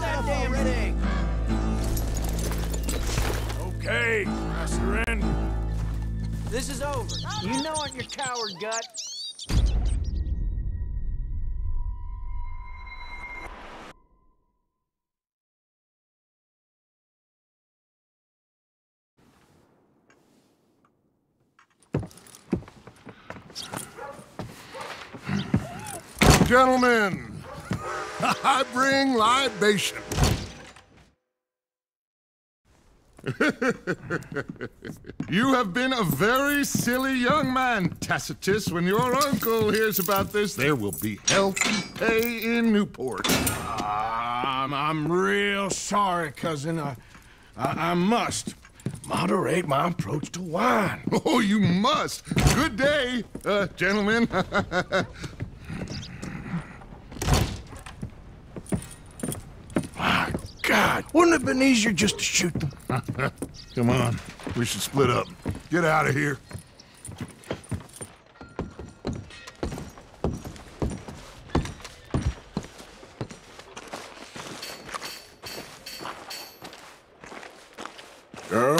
that damn thing! Okay, I surrender. This is over. You know it, you coward gut. Gentlemen, I bring libation. you have been a very silly young man, Tacitus. When your uncle hears about this, there will be healthy pay in Newport. I'm, I'm real sorry, cousin. I, I, I must moderate my approach to wine. Oh, you must. Good day, uh, gentlemen. God, wouldn't it have been easier just to shoot them? Come on, we should split up. Get out of here. Girl,